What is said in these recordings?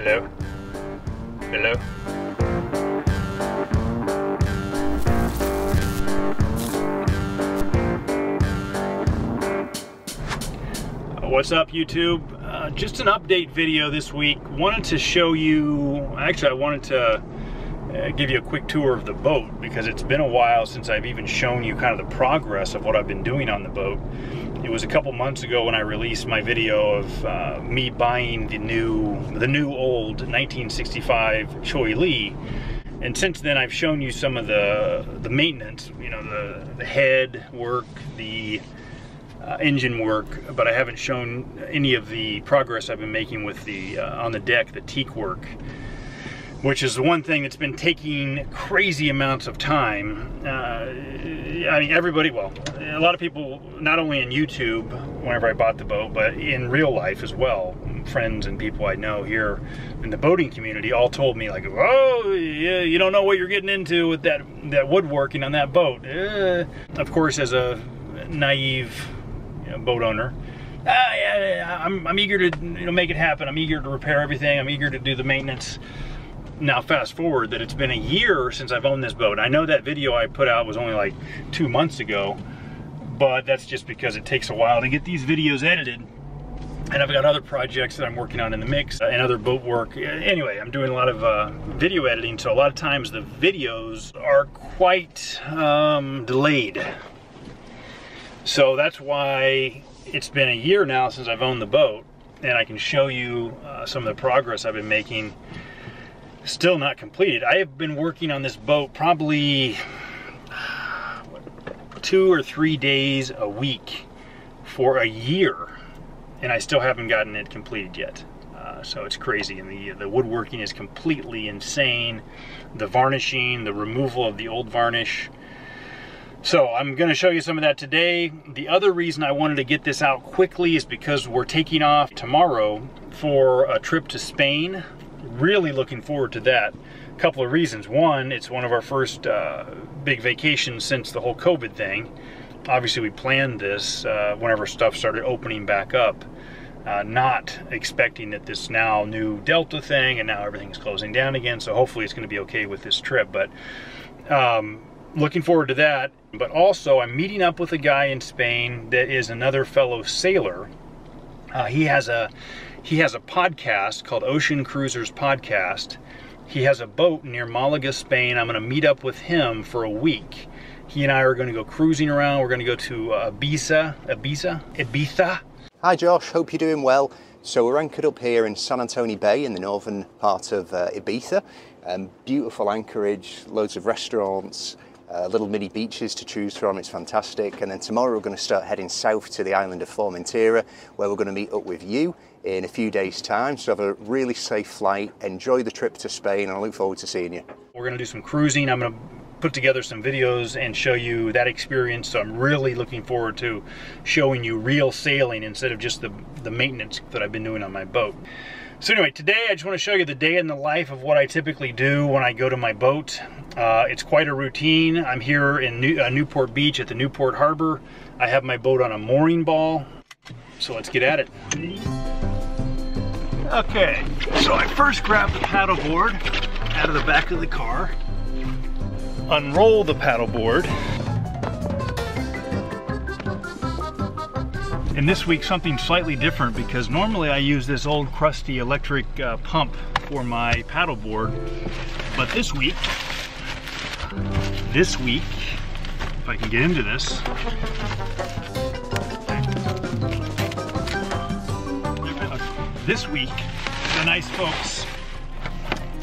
Hello? Hello? What's up YouTube? Uh, just an update video this week. Wanted to show you, actually I wanted to uh, give you a quick tour of the boat because it's been a while since I've even shown you kind of the progress of what I've been doing on the boat. It was a couple months ago when I released my video of uh, me buying the new, the new old 1965 Cheoy Lee. And since then I've shown you some of the, the maintenance, you know, the, the head work, the uh, engine work, but I haven't shown any of the progress I've been making with the uh, on the deck, the teak work, which is the one thing that's been taking crazy amounts of time. Uh, I mean, everybody, well, a lot of people, not only in YouTube, whenever I bought the boat, but in real life as well, friends and people I know here in the boating community all told me like, oh, you don't know what you're getting into with that, that woodworking on that boat. Uh, of course, as a naive you know, boat owner. Uh, yeah, I'm, I'm eager to you know, make it happen. I'm eager to repair everything. I'm eager to do the maintenance. Now fast forward that it's been a year since I've owned this boat. I know that video I put out was only like two months ago, but that's just because it takes a while to get these videos edited. And I've got other projects that I'm working on in the mix and other boat work. Anyway, I'm doing a lot of uh, video editing, so a lot of times the videos are quite um, delayed. So that's why it's been a year now since I've owned the boat and I can show you uh, some of the progress I've been making. Still not completed. I have been working on this boat probably two or three days a week for a year and I still haven't gotten it completed yet. Uh, so it's crazy and the, the woodworking is completely insane. The varnishing, the removal of the old varnish, so I'm going to show you some of that today. The other reason I wanted to get this out quickly is because we're taking off tomorrow for a trip to Spain. Really looking forward to that. A couple of reasons. One, it's one of our first uh, big vacations since the whole COVID thing. Obviously we planned this uh, whenever stuff started opening back up. Uh, not expecting that this now new Delta thing and now everything's closing down again. So hopefully it's going to be okay with this trip. But um, looking forward to that. But also, I'm meeting up with a guy in Spain that is another fellow sailor. Uh, he has a he has a podcast called Ocean Cruisers Podcast. He has a boat near Malaga, Spain. I'm going to meet up with him for a week. He and I are going to go cruising around. We're going to go to uh, Ibiza, Ibiza, Ibiza. Hi Josh, hope you're doing well. So we're anchored up here in San Antonio Bay in the northern part of uh, Ibiza. Um, beautiful anchorage, loads of restaurants, uh, little mini beaches to choose from, it's fantastic. And then tomorrow we're going to start heading south to the island of Formentera, where we're going to meet up with you in a few days' time. So have a really safe flight, enjoy the trip to Spain, and I look forward to seeing you. We're going to do some cruising. I'm going to put together some videos and show you that experience. So I'm really looking forward to showing you real sailing instead of just the, the maintenance that I've been doing on my boat. So anyway, today I just want to show you the day in the life of what I typically do when I go to my boat. Uh, it's quite a routine. I'm here in New, uh, Newport Beach at the Newport Harbor. I have my boat on a mooring ball. So let's get at it. Okay, so I first grab the paddleboard out of the back of the car, unroll the paddleboard, And this week something slightly different because normally I use this old crusty electric uh, pump for my paddleboard. But this week, this week, if I can get into this, this week, the nice folks,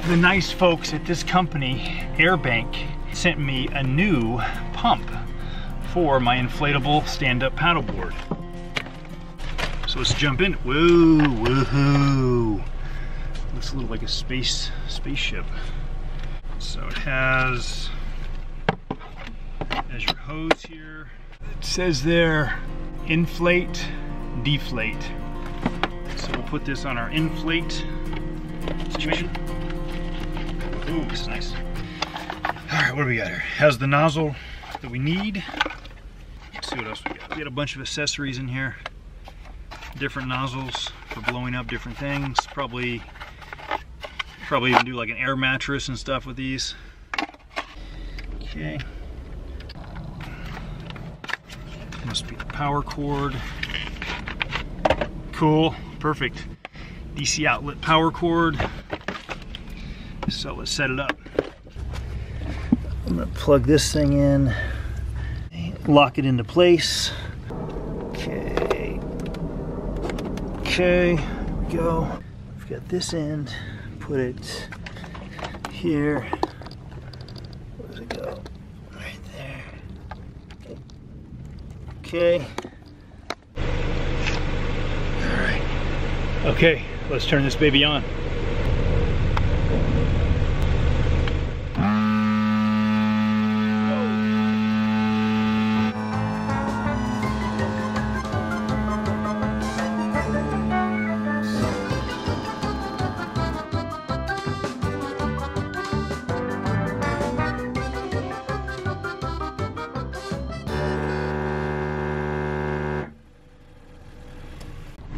the nice folks at this company, AirBank, sent me a new pump for my inflatable stand-up paddleboard. So let's jump in. Whoa, woohoo. Looks a little like a space spaceship. So it has, has your hose here. It says there, inflate, deflate. So we'll put this on our inflate situation. Ooh, this is nice. All right, what do we got here? Has the nozzle that we need. Let's see what else we got. We got a bunch of accessories in here different nozzles for blowing up different things. Probably Probably even do like an air mattress and stuff with these. Okay. Must be the power cord. Cool, perfect. DC outlet power cord. So let's set it up. I'm gonna plug this thing in, lock it into place. Okay, we go. We've got this end, put it here. Where does it go? Right there. Okay. All right. Okay, let's turn this baby on.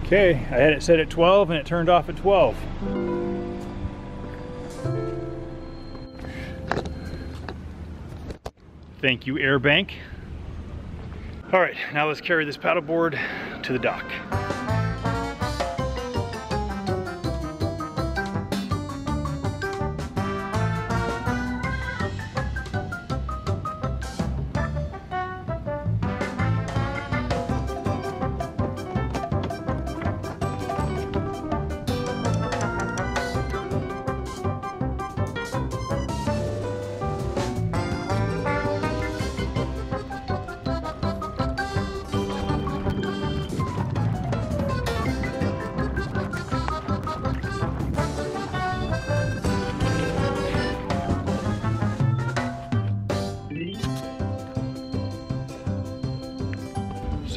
Okay, I had it set at 12 and it turned off at 12. Thank you, AirBank. All right, now let's carry this paddleboard to the dock.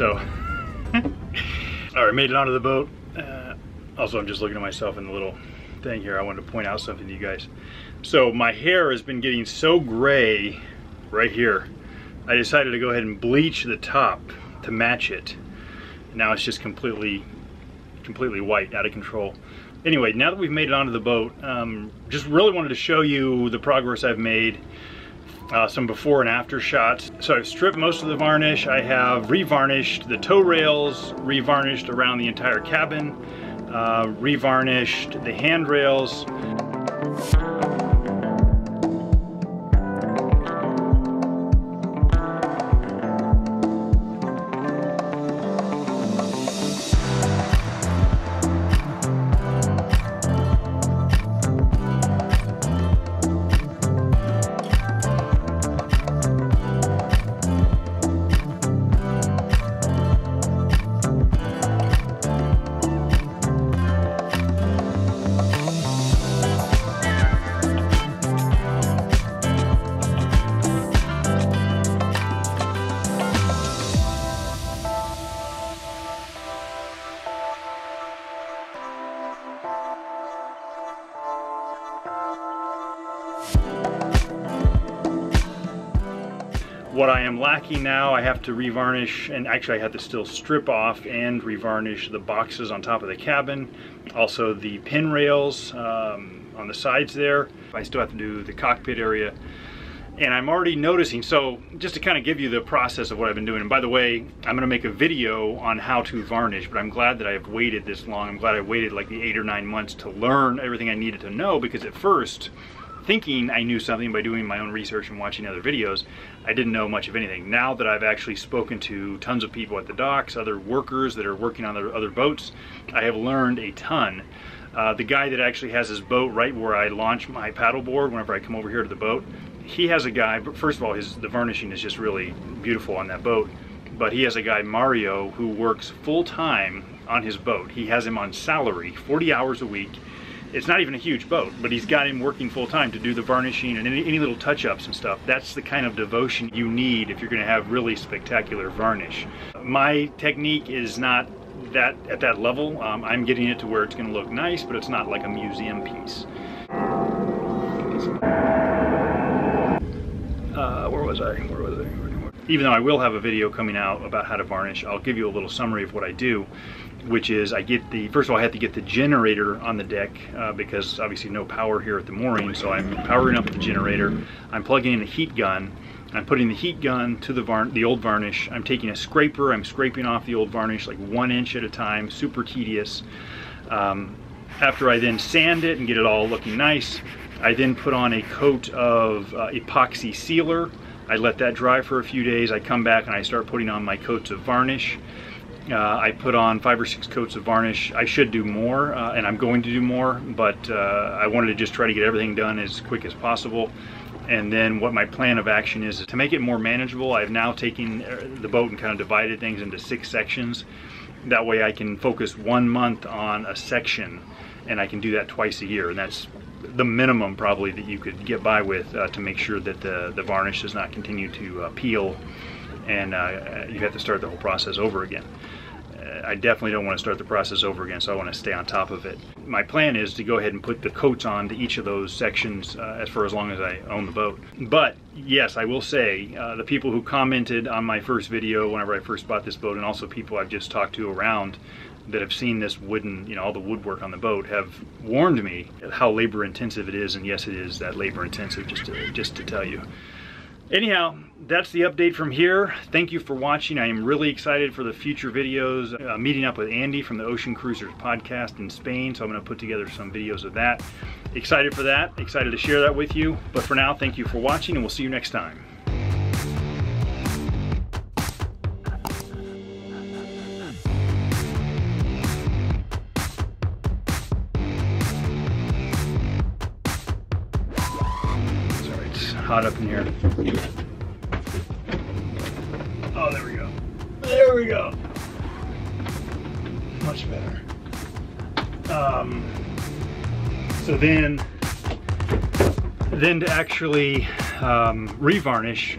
So, all right, made it onto the boat. Uh, also, I'm just looking at myself in the little thing here. I wanted to point out something to you guys. So my hair has been getting so gray right here. I decided to go ahead and bleach the top to match it. Now it's just completely, completely white, out of control. Anyway, now that we've made it onto the boat, um, just really wanted to show you the progress I've made uh, some before and after shots. So I've stripped most of the varnish. I have revarnished the toe rails, revarnished around the entire cabin, uh, revarnished the handrails. Am lacking now, I have to revarnish, and actually I have to still strip off and revarnish the boxes on top of the cabin. Also the pin rails um, on the sides there. I still have to do the cockpit area. And I'm already noticing, so just to kind of give you the process of what I've been doing, and by the way, I'm gonna make a video on how to varnish, but I'm glad that I've waited this long. I'm glad I waited like the eight or nine months to learn everything I needed to know, because at first, thinking I knew something by doing my own research and watching other videos, I didn't know much of anything. Now that I've actually spoken to tons of people at the docks, other workers that are working on their other boats, I have learned a ton. Uh, the guy that actually has his boat right where I launch my paddleboard whenever I come over here to the boat, he has a guy, but first of all, his the varnishing is just really beautiful on that boat. But he has a guy, Mario, who works full time on his boat. He has him on salary, 40 hours a week it's not even a huge boat, but he's got him working full time to do the varnishing and any, any little touch ups and stuff. That's the kind of devotion you need if you're going to have really spectacular varnish. My technique is not that at that level. Um, I'm getting it to where it's going to look nice, but it's not like a museum piece. Uh, where was I? Where was I? Even though I will have a video coming out about how to varnish, I'll give you a little summary of what I do, which is I get the, first of all, I have to get the generator on the deck uh, because obviously no power here at the mooring, so I'm powering up the generator. I'm plugging in a heat gun. I'm putting the heat gun to the, the old varnish. I'm taking a scraper, I'm scraping off the old varnish like one inch at a time, super tedious. Um, after I then sand it and get it all looking nice, I then put on a coat of uh, epoxy sealer. I let that dry for a few days. I come back and I start putting on my coats of varnish. Uh, I put on five or six coats of varnish. I should do more, uh, and I'm going to do more, but uh, I wanted to just try to get everything done as quick as possible. And then what my plan of action is, is to make it more manageable. I've now taken uh, the boat and kind of divided things into six sections. That way I can focus one month on a section and I can do that twice a year. And that's the minimum probably that you could get by with uh, to make sure that the, the varnish does not continue to uh, peel and uh, you have to start the whole process over again. Uh, I definitely don't want to start the process over again, so I want to stay on top of it. My plan is to go ahead and put the coats on to each of those sections uh, as for as long as I own the boat. But yes, I will say uh, the people who commented on my first video whenever I first bought this boat, and also people I've just talked to around, that have seen this wooden, you know, all the woodwork on the boat have warned me how labor intensive it is, and yes, it is that labor intensive. Just to just to tell you. Anyhow, that's the update from here. Thank you for watching. I am really excited for the future videos. Uh, meeting up with Andy from the Ocean Cruisers podcast in Spain, so I'm going to put together some videos of that. Excited for that. Excited to share that with you. But for now, thank you for watching, and we'll see you next time. Hot up in here. Oh, there we go. There we go. Much better. Um, so then, then to actually um, revarnish,